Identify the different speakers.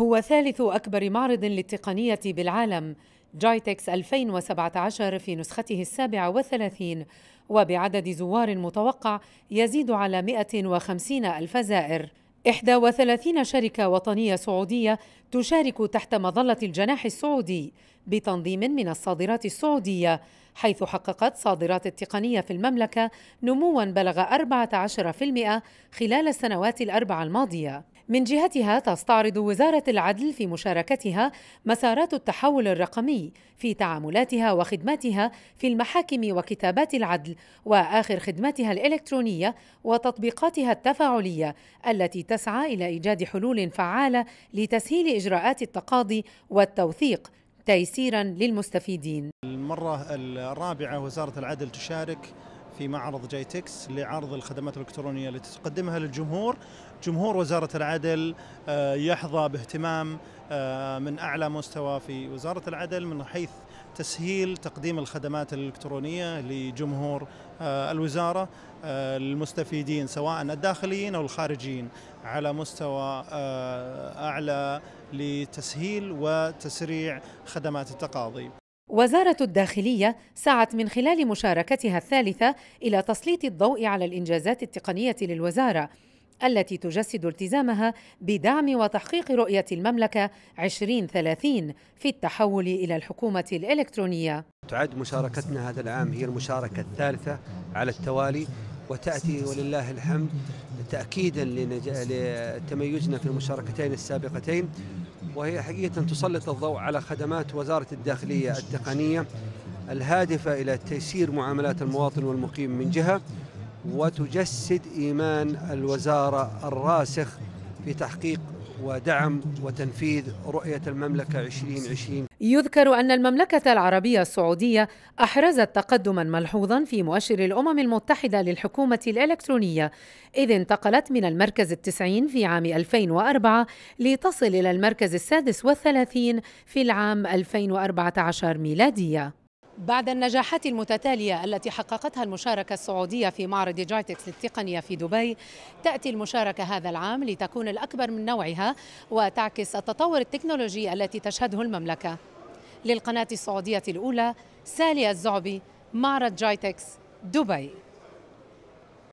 Speaker 1: هو ثالث أكبر معرض للتقنية بالعالم جايتكس 2017 في نسخته السابعة والثلاثين وبعدد زوار متوقع يزيد على 150 ألف زائر. 31 شركة وطنية سعودية تشارك تحت مظلة الجناح السعودي بتنظيم من الصادرات السعودية حيث حققت صادرات التقنية في المملكة نموا بلغ 14% خلال السنوات الأربع الماضية. من جهتها تستعرض وزارة العدل في مشاركتها مسارات التحول الرقمي في تعاملاتها وخدماتها في المحاكم وكتابات العدل وآخر خدماتها الإلكترونية وتطبيقاتها التفاعلية التي تسعى إلى إيجاد حلول فعالة لتسهيل إجراءات التقاضي والتوثيق تيسيرا للمستفيدين.
Speaker 2: المرة الرابعة وزارة العدل تشارك في معرض جايتكس لعرض الخدمات الإلكترونية التي تقدمها للجمهور. جمهور وزارة العدل آه، يحظى باهتمام آه، من أعلى مستوى في وزارة العدل من حيث تسهيل تقديم الخدمات الإلكترونية لجمهور آه، الوزارة المستفيدين سواء الداخليين أو الخارجيين على مستوى أعلى لتسهيل وتسريع خدمات التقاضي.
Speaker 1: وزارة الداخلية سعت من خلال مشاركتها الثالثة إلى تسليط الضوء على الإنجازات التقنية للوزارة التي تجسد التزامها بدعم وتحقيق رؤية المملكة 2030 في التحول إلى الحكومة الإلكترونية.
Speaker 3: تعد مشاركتنا هذا العام هي المشاركة الثالثة على التوالي وتأتي ولله الحمد تأكيدا لتميزنا في المشاركتين السابقتين. وهي حقيقة تسلط الضوء على خدمات وزارة الداخلية التقنية الهادفة إلى تيسير معاملات المواطن والمقيم من جهة وتجسد إيمان الوزارة الراسخ في تحقيق ودعم وتنفيذ رؤية المملكة 2020
Speaker 1: يذكر أن المملكة العربية السعودية أحرزت تقدما ملحوظا في مؤشر الأمم المتحدة للحكومة الإلكترونية إذ انتقلت من المركز التسعين في عام 2004 لتصل إلى المركز السادس والثلاثين في العام 2014 ميلادية. بعد النجاحات المتتالية التي حققتها المشاركة السعودية في معرض جايتكس للتقنية في دبي تأتي المشاركة هذا العام لتكون الأكبر من نوعها وتعكس التطور التكنولوجي التي تشهده المملكة. للقناة السعودية الأولى سالية الزعبي معرض جايتكس دبي.